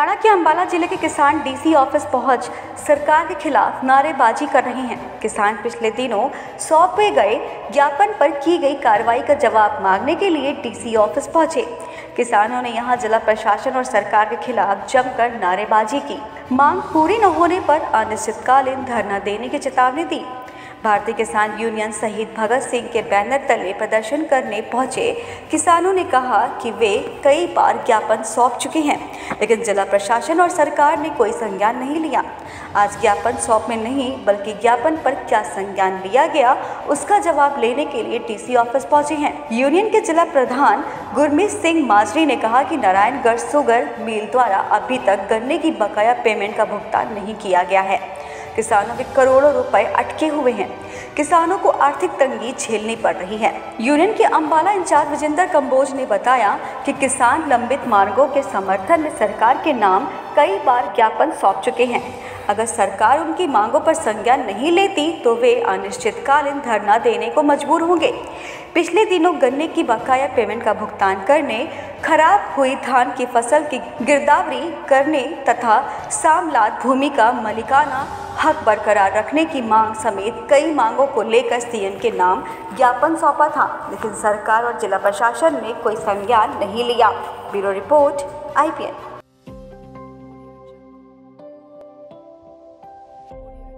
अंबाला ज़िले के किसान डीसी ऑफ़िस पहुँच सरकार के खिलाफ नारेबाजी कर रहे हैं। किसान पिछले दिनों सौंपे गए ज्ञापन पर की गई कार्रवाई का जवाब मांगने के लिए डीसी ऑफ़िस पहुँचे। किसानों ने यहाँ जिला प्रशासन और सरकार के खिलाफ जमकर नारेबाजी की। मांग पूरी न होने पर अनिश्चितकालीन धरना देने की चेतावनी दी। भारतीय किसान यूनियन शहीद भगत सिंह के बैनर तले प्रदर्शन करने पहुँचे। किसानों ने कहा कि वे कई बार ज्ञापन सौंप चुके हैं, लेकिन जिला प्रशासन और सरकार ने कोई संज्ञान नहीं लिया। आज ज्ञापन सौंप में नहीं, बल्कि ज्ञापन पर क्या संज्ञान लिया गया, उसका जवाब लेने के लिए डीसी ऑफ़िस पहुँचे हैं। यूनियन के जिला प्रधान गुरमीत सिंह माजरी ने कहा कि नारायणगढ़ सुगर मिल द्वारा अभी तक गन्ने की बकाया पेमेंट का भुगतान नहीं किया गया है। किसानों के करोड़ों रुपए अटके हुए हैं। किसानों को आर्थिक तंगी झेलनी पड़ रही है। यूनियन के अंबाला इंचार्ज विजेंद्र कम्बोज ने बताया कि किसान लंबित मार्गों के समर्थन में सरकार के नाम कई बार ज्ञापन सौंप चुके हैं। अगर सरकार उनकी मांगों पर संज्ञान नहीं लेती तो वे अनिश्चितकालीन धरना देने को मजबूर होंगे। पिछले दिनों गन्ने की बकाया पेमेंट का भुगतान करने, खराब हुई धान की फ़सल की गिरदावरी करने तथा सामलात भूमि का मलिकाना हक बरकरार रखने की मांग समेत कई मांगों को लेकर सीएम के नाम ज्ञापन सौंपा था, लेकिन सरकार और जिला प्रशासन ने कोई संज्ञान नहीं लिया। Bureau report, IPN. Audio.